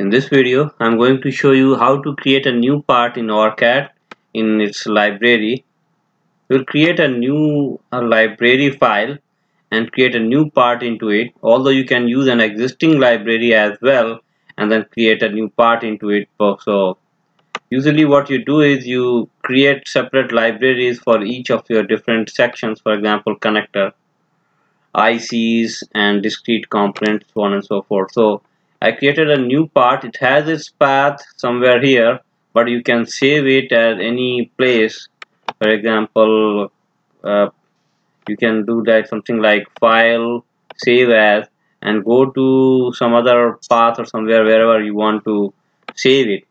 In this video, I'm going to show you how to create a new part in ORCAD in its library. We'll create a new a library file and create a new part into it, although you can use an existing library as well and then create a new part into it. So usually what you do is you create separate libraries for each of your different sections, for example, connector, ICs and discrete components, so on and so forth. So I created a new part. It has its path somewhere here but you can save it at any place. For example uh, you can do that something like file save as and go to some other path or somewhere wherever you want to save it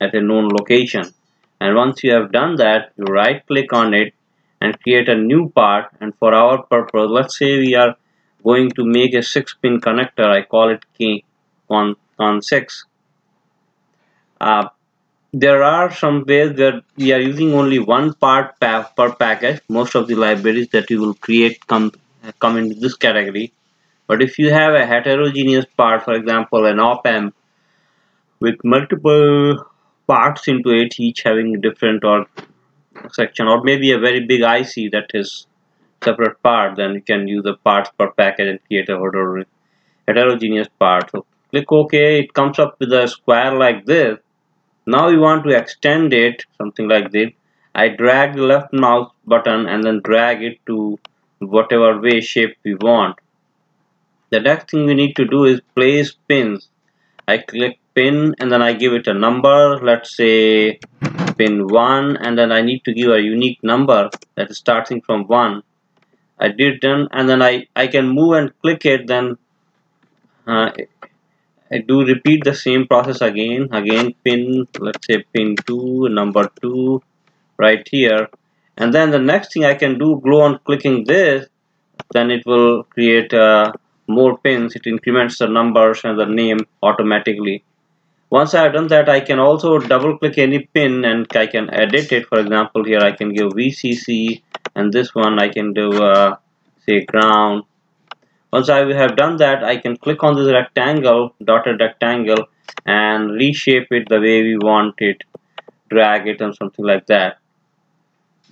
at a known location. And once you have done that you right click on it and create a new part. And for our purpose let's say we are going to make a six pin connector. I call it key on on 6 uh, there are some ways where we are using only one part pa per package. Most of the libraries that you will create come come into this category. But if you have a heterogeneous part for example an op-amp with multiple parts into it each having different or section or maybe a very big IC that is separate part then you can use the parts per package and create a heterogeneous part. So click OK it comes up with a square like this. Now we want to extend it something like this. I drag the left mouse button and then drag it to whatever way shape we want. The next thing we need to do is place pins. I click pin and then I give it a number. Let's say pin 1 and then I need to give a unique number that is starting from 1 I did done and then I I can move and click it then uh, I do repeat the same process again again pin let's say pin 2 number 2 right here. And then the next thing I can do glow on clicking this then it will create uh, more pins. It increments the numbers and the name automatically. Once I have done that I can also double click any pin and I can edit it. For example here I can give VCC and this one I can do uh, say ground once I have done that I can click on this rectangle dotted rectangle and reshape it the way we want it. Drag it and something like that.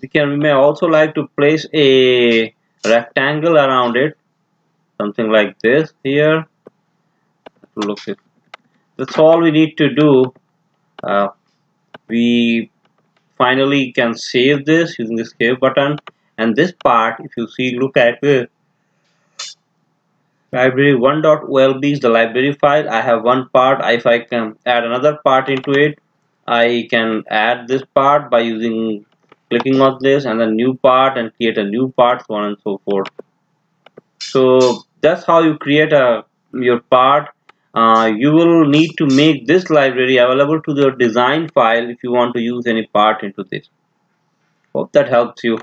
We can we may also like to place a rectangle around it. Something like this here. Look that's all we need to do. Uh, we finally can save this using the save button. And this part if you see look at it library 1.olb is the library file. I have one part. If I can add another part into it I can add this part by using clicking on this and then new part and create a new part so on and so forth. So that's how you create a your part. Uh, you will need to make this library available to the design file if you want to use any part into this. Hope that helps you